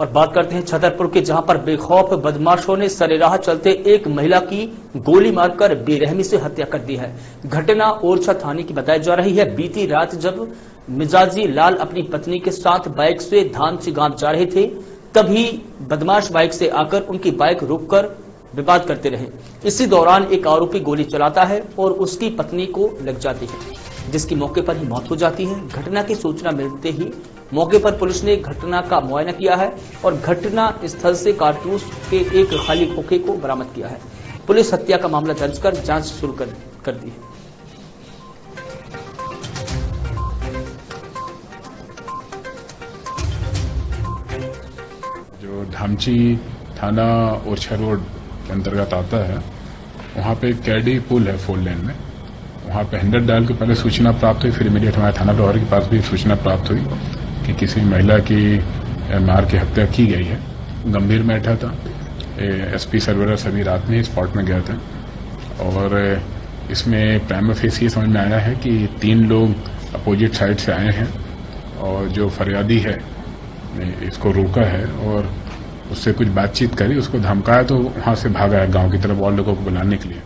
और बात करते हैं छतरपुर के, जहाँ पर बेखौफ बदमाशों ने सरेराह चलते एक महिला की गोली मारकर बेरहमी से हत्या कर दी है। घटना ओरछा थाने की बताई जा रही है। बीती रात जब मिजाजी लाल अपनी पत्नी के साथ बाइक से से गाँव जा रहे थे, तभी बदमाश बाइक से आकर उनकी बाइक रोककर विवाद करते रहे। इसी दौरान एक आरोपी गोली चलाता है और उसकी पत्नी को लग जाती है, जिसकी मौके पर ही मौत हो जाती है। घटना की सूचना मिलते ही मौके पर पुलिस ने घटना का मुआयना किया है और घटना स्थल से कारतूस के एक खाली खोखे को बरामद किया है। पुलिस हत्या का मामला दर्ज कर जाँच शुरू कर, कर दी है। जो धामची थाना ओरछा रोड के अंतर्गत आता है वहाँ पे कैडी पुल है फोर लेन में। वहाँ पे हंड्रेड डायल के पहले सूचना प्राप्त हुई फिर इमीडिएट हमारे थाना प्रभारी के पास भी सूचना प्राप्त हुई। कि किसी महिला की मार के हत्या की गई है। गंभीर मैटर था। एसपी सर्वेलर सभी रात में स्पॉट में गए थे। और इसमें प्राइम फेस ये समझ में आया है कि तीन लोग अपोजिट साइड से आए हैं और जो फरियादी है इसको रोका है और उससे कुछ बातचीत करी, उसको धमकाया तो वहाँ से भागा है गाँव की तरफ़ और लोगों को बुलाने के लिए।